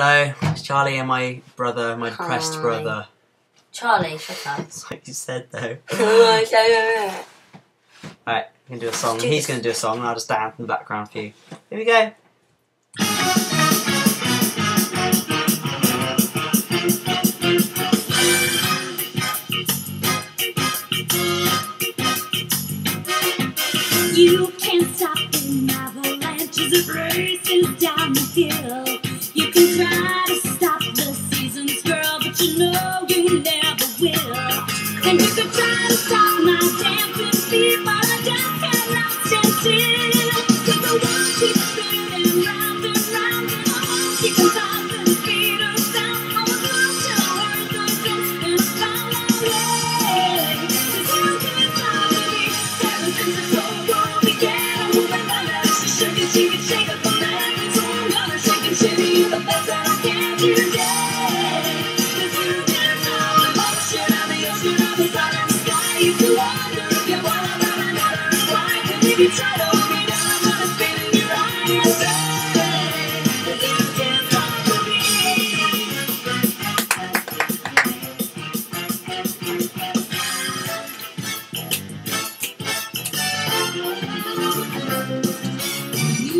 Hello, it's Charlie and my brother, my depressed Hi. brother. Charlie, shut up. That's what you said though. Alright, on, shut up. Right, you can do a song. Do He's going to do a song, and I'll just dance in the background for you. Here we go. You can't stop an avalanche as it races down the hill.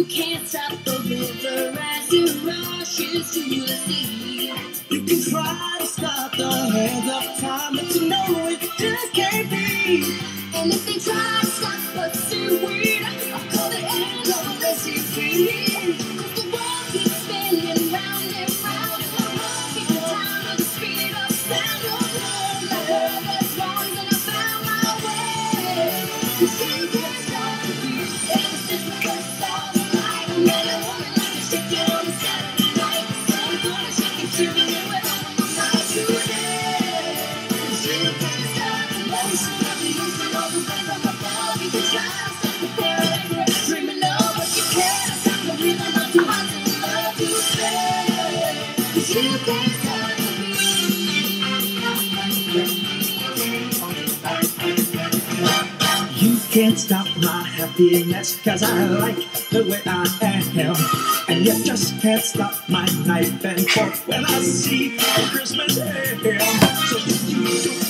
You can't stop the river as it rushes to the sea. You can try to stop the hands of time, but you know it just can't be. And if they try to stop us seaweed, I'll call the end of the sea free. 'Cause the can't stop my happiness, cause I like the way I am. And you just can't stop my knife and fork when I see a Christmas ham. So you don't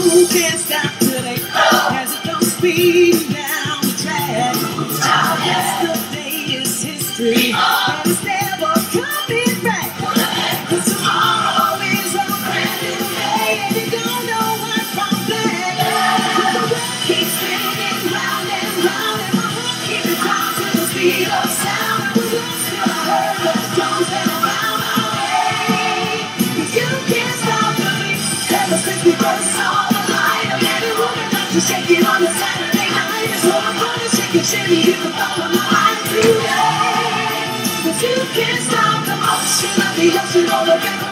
Can't stop today as it speeding down the track. Yesterday is history, it's never coming back. 'Cause tomorrow is a brand new day, and you don't know the world keeps spinning round and round, and my heart keeps the speed of sound. I was lost till I heard drums and I found my you can't stop the beat. Ever since we first that was shaking on a Saturday night. Shake shimmy, you can follow my today. you can't stop the motion